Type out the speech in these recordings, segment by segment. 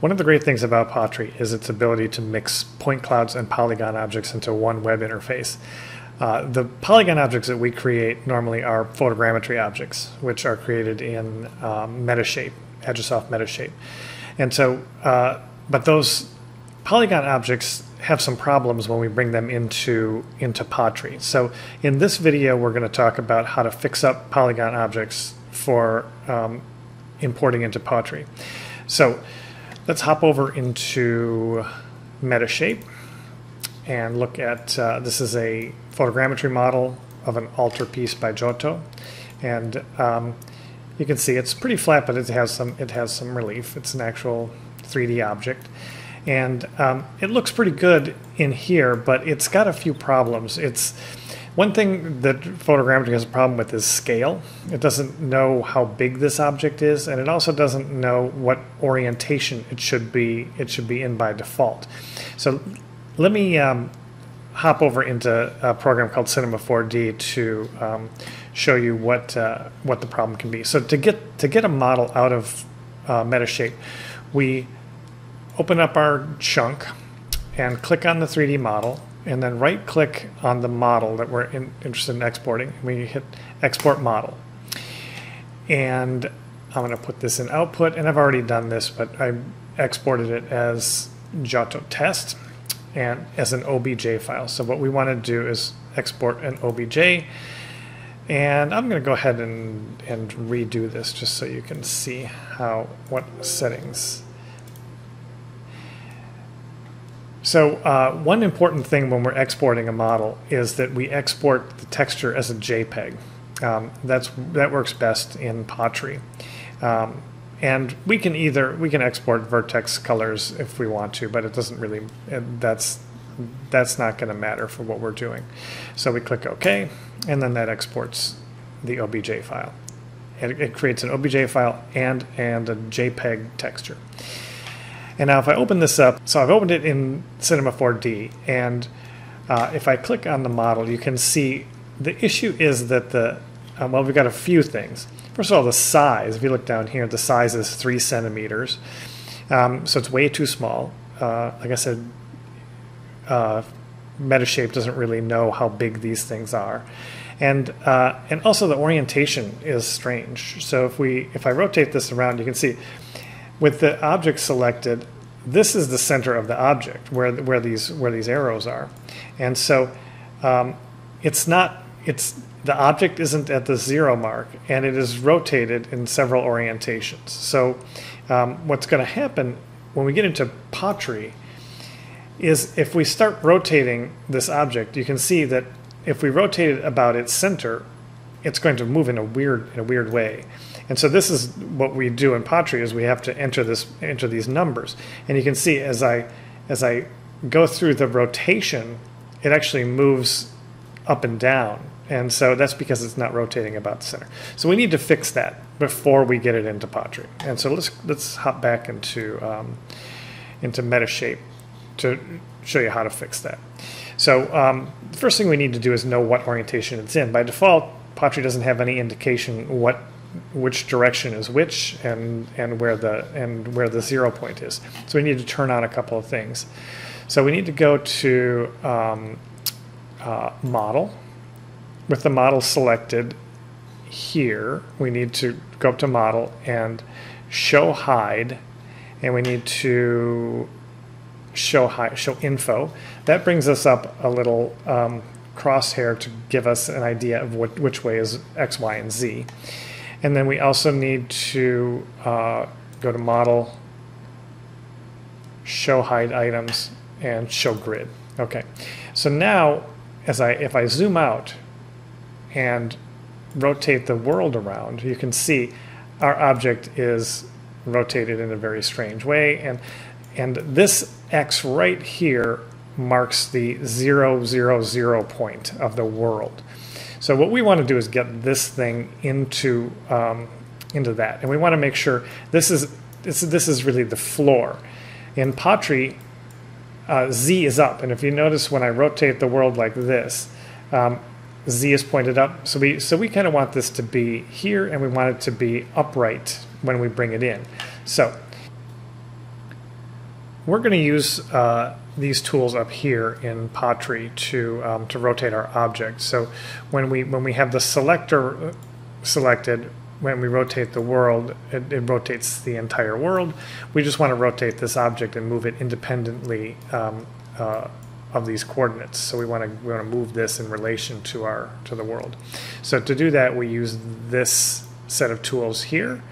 One of the great things about Potree is its ability to mix point clouds and polygon objects into one web interface. Uh, the polygon objects that we create normally are photogrammetry objects, which are created in um, Metashape, Agisoft Metashape. And so, uh, but those polygon objects have some problems when we bring them into, into Potree. So in this video, we're going to talk about how to fix up polygon objects for um, importing into Potree. So let's hop over into Metashape and look at, uh, this is a photogrammetry model of an altarpiece by Giotto. And um, you can see it's pretty flat, but it has some, it has some relief. It's an actual 3D object. And um, it looks pretty good in here, but it's got a few problems. It's one thing that photogrammetry has a problem with is scale. It doesn't know how big this object is, and it also doesn't know what orientation it should be. It should be in by default. So let me um, hop over into a program called Cinema 4D to um, show you what uh, what the problem can be. So to get to get a model out of uh, Metashape, we open up our chunk and click on the 3D model and then right click on the model that we're in, interested in exporting. We hit export model. And I'm going to put this in output and I've already done this, but I exported it as Giotto test and as an OBJ file. So what we want to do is export an OBJ and I'm going to go ahead and, and redo this just so you can see how what settings So uh, one important thing when we're exporting a model is that we export the texture as a JPEG. Um, that's that works best in Potree. Um, and we can either we can export vertex colors if we want to, but it doesn't really that's that's not going to matter for what we're doing. So we click OK, and then that exports the OBJ file. It, it creates an OBJ file and and a JPEG texture. And now if I open this up, so I've opened it in Cinema 4D, and uh, if I click on the model, you can see the issue is that the, uh, well, we've got a few things. First of all, the size, if you look down here, the size is three centimeters. Um, so it's way too small. Uh, like I said, uh, Metashape doesn't really know how big these things are. And, uh, and also the orientation is strange. So if we, if I rotate this around, you can see with the object selected, this is the center of the object where where these where these arrows are, and so um, it's not it's the object isn't at the zero mark and it is rotated in several orientations. So um, what's going to happen when we get into Potree is if we start rotating this object, you can see that if we rotate it about its center, it's going to move in a weird in a weird way. And so this is what we do in Potree is we have to enter this enter these numbers. And you can see as I as I go through the rotation, it actually moves up and down. And so that's because it's not rotating about the center. So we need to fix that before we get it into Potree. And so let's let's hop back into um, into Metashape to show you how to fix that. So um, the first thing we need to do is know what orientation it's in. By default, Potree doesn't have any indication what which direction is which and and where the and where the zero point is. So we need to turn on a couple of things. So we need to go to um, uh, model. With the model selected here, we need to go up to model and show hide, and we need to show hide, show info. That brings us up a little um, crosshair to give us an idea of what, which way is X, Y, and Z. And then we also need to uh, go to model, show hide items, and show grid. Okay, so now as I if I zoom out and rotate the world around, you can see our object is rotated in a very strange way, and and this X right here marks the zero zero zero point of the world. So what we want to do is get this thing into um, into that, and we want to make sure this is this, this is really the floor. In Potree, uh, Z is up, and if you notice when I rotate the world like this, um, Z is pointed up. So we so we kind of want this to be here, and we want it to be upright when we bring it in. So we're going to use uh, these tools up here in Potree to um, to rotate our object. So when we when we have the selector selected, when we rotate the world, it, it rotates the entire world. We just want to rotate this object and move it independently um, uh, of these coordinates. So we want to we want to move this in relation to our to the world. So to do that, we use this set of tools here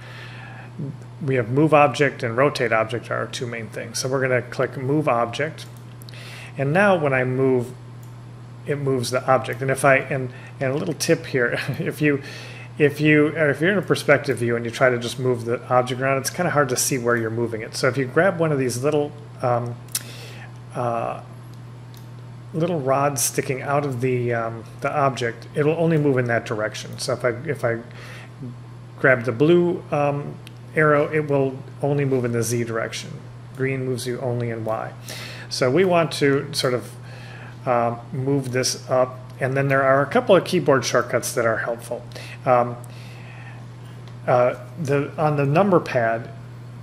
we have move object and rotate object are our two main things. So we're going to click move object. And now when I move, it moves the object. And if I, and, and a little tip here, if you, if you, if you're in a perspective view and you try to just move the object around, it's kind of hard to see where you're moving it. So if you grab one of these little, um, uh, little rods sticking out of the, um, the object, it'll only move in that direction. So if I, if I grab the blue um, arrow, it will only move in the z direction. Green moves you only in y. So we want to sort of um, move this up. And then there are a couple of keyboard shortcuts that are helpful. Um, uh, the, on the number pad,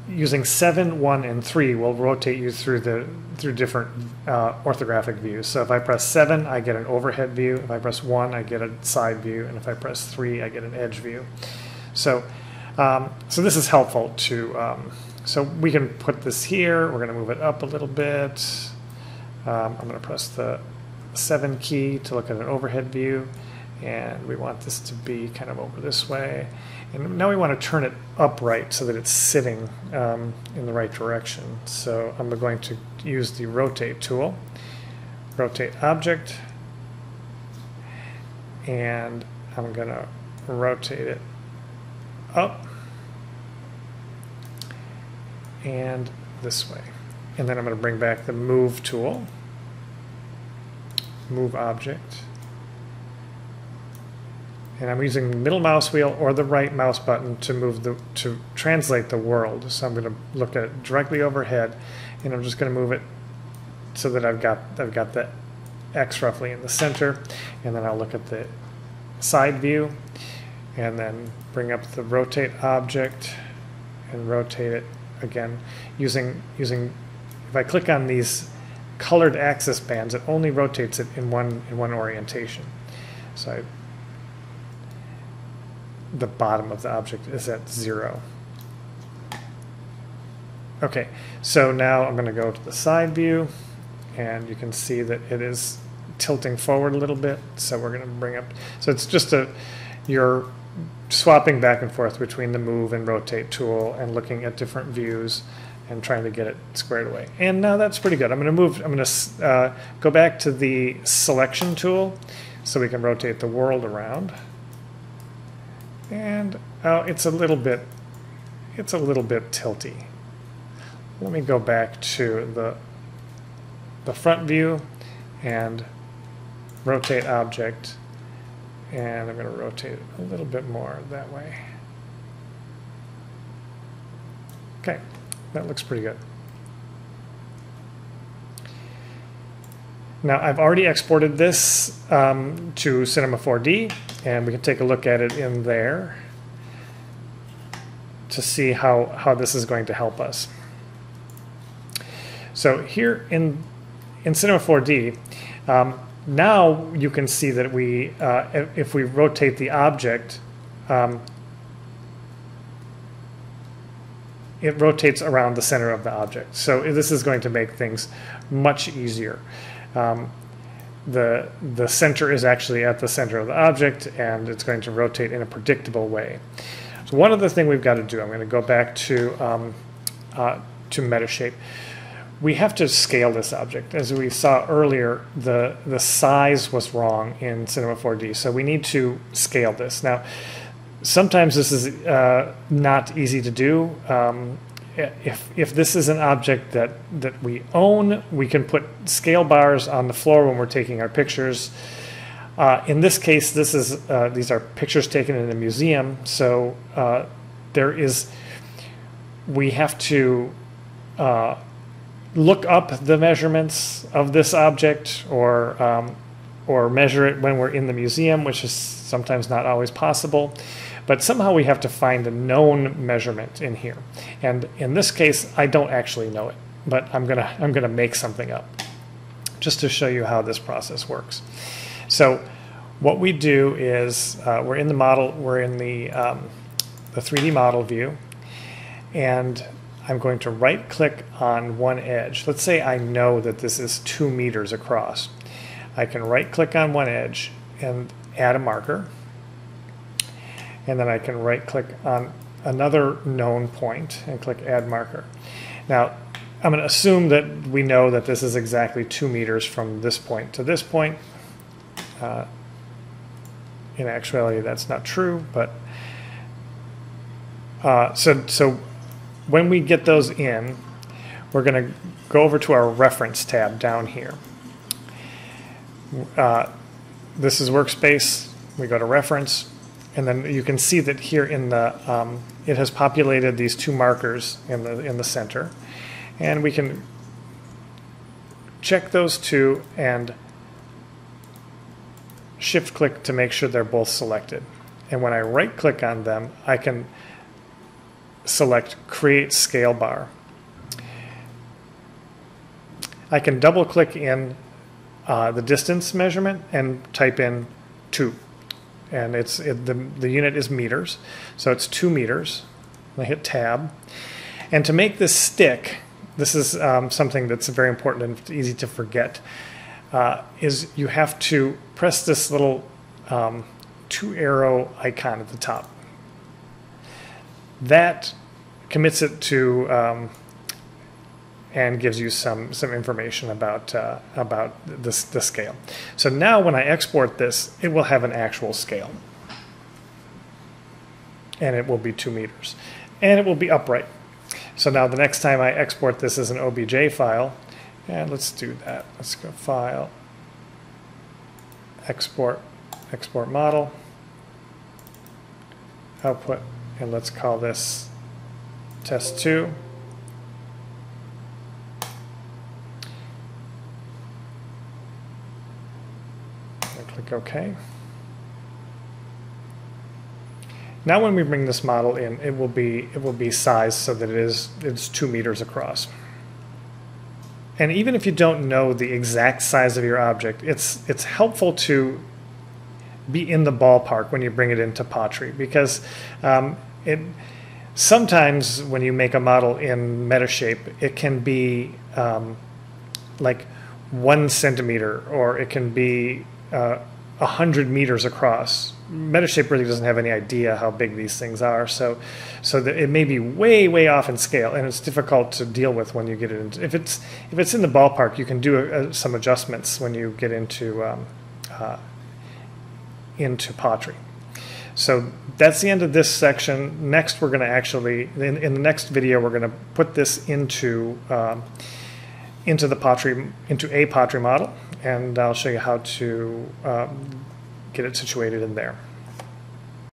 using 7, 1, and 3 will rotate you through the through different uh, orthographic views. So if I press 7, I get an overhead view. If I press 1, I get a side view. And if I press 3, I get an edge view. So um, so this is helpful to, um, so we can put this here, we're gonna move it up a little bit. Um, I'm gonna press the seven key to look at an overhead view and we want this to be kind of over this way. And now we want to turn it upright so that it's sitting um, in the right direction. So I'm going to use the rotate tool, rotate object, and I'm going to rotate it up and this way. And then I'm going to bring back the move tool, move object. And I'm using the middle mouse wheel or the right mouse button to move the to translate the world. So I'm going to look at it directly overhead and I'm just going to move it so that I've got I've got the X roughly in the center and then I'll look at the side view and then bring up the rotate object and rotate it again using using if I click on these colored axis bands it only rotates it in one in one orientation. So I, the bottom of the object is at zero. Okay so now I'm going to go to the side view and you can see that it is tilting forward a little bit so we're going to bring up so it's just a your swapping back and forth between the move and rotate tool and looking at different views and trying to get it squared away. And now that's pretty good. I'm going to move, I'm going to uh, go back to the selection tool so we can rotate the world around. And oh, it's a little bit, it's a little bit tilty. Let me go back to the, the front view and rotate object and I'm going to rotate it a little bit more that way. Okay, that looks pretty good. Now I've already exported this um, to Cinema 4D and we can take a look at it in there to see how, how this is going to help us. So here in, in Cinema 4D, um, now you can see that we, uh, if, we rotate the object, um, it rotates around the center of the object. So this is going to make things much easier. Um, the, the center is actually at the center of the object and it's going to rotate in a predictable way. So one other thing we've got to do, I'm going to go back to, um, uh, to Metashape we have to scale this object. As we saw earlier, the, the size was wrong in Cinema 4D, so we need to scale this. Now, sometimes this is uh, not easy to do. Um, if, if this is an object that, that we own, we can put scale bars on the floor when we're taking our pictures. Uh, in this case, this is uh, these are pictures taken in a museum, so uh, there is we have to uh, look up the measurements of this object or um, or measure it when we're in the museum, which is sometimes not always possible. But somehow we have to find a known measurement in here. And in this case, I don't actually know it. but I'm gonna I'm gonna make something up just to show you how this process works. So what we do is uh, we're in the model, we're in the um, the 3D model view, and I'm going to right click on one edge. Let's say I know that this is two meters across. I can right click on one edge and add a marker. And then I can right click on another known point and click add marker. Now, I'm going to assume that we know that this is exactly two meters from this point to this point. Uh, in actuality, that's not true, but uh, so, so when we get those in, we're going to go over to our reference tab down here. Uh, this is workspace. We go to reference, and then you can see that here in the um, it has populated these two markers in the in the center, and we can check those two and shift click to make sure they're both selected. And when I right click on them, I can select Create Scale Bar. I can double click in uh, the distance measurement and type in 2. And it's it, the, the unit is meters, so it's 2 meters. I hit Tab. And to make this stick, this is um, something that's very important and easy to forget, uh, is you have to press this little um, two arrow icon at the top that commits it to um, and gives you some some information about uh, about this the scale. So now when I export this, it will have an actual scale, and it will be two meters, and it will be upright. So now the next time I export this as an OBJ file, and let's do that. Let's go File, Export, Export Model, Output, and let's call this test two. click OK. Now when we bring this model in, it will be it will be sized so that it is it's two meters across. And even if you don't know the exact size of your object, it's it's helpful to be in the ballpark when you bring it into Potree because um, it sometimes when you make a model in Metashape, it can be um, like one centimeter or it can be uh, 100 meters across. Metashape really doesn't have any idea how big these things are, so so it may be way way off in scale, and it's difficult to deal with when you get it. Into, if it's if it's in the ballpark, you can do a, a, some adjustments when you get into um, uh, into Potree. So that's the end of this section. Next, we're going to actually, in, in, the next video, we're going to put this into um, into the Potree, into a Potree model, and I'll show you how to um, get it situated in there.